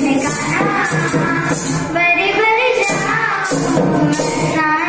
ठिकाना बड़े बड़े जाऊँ।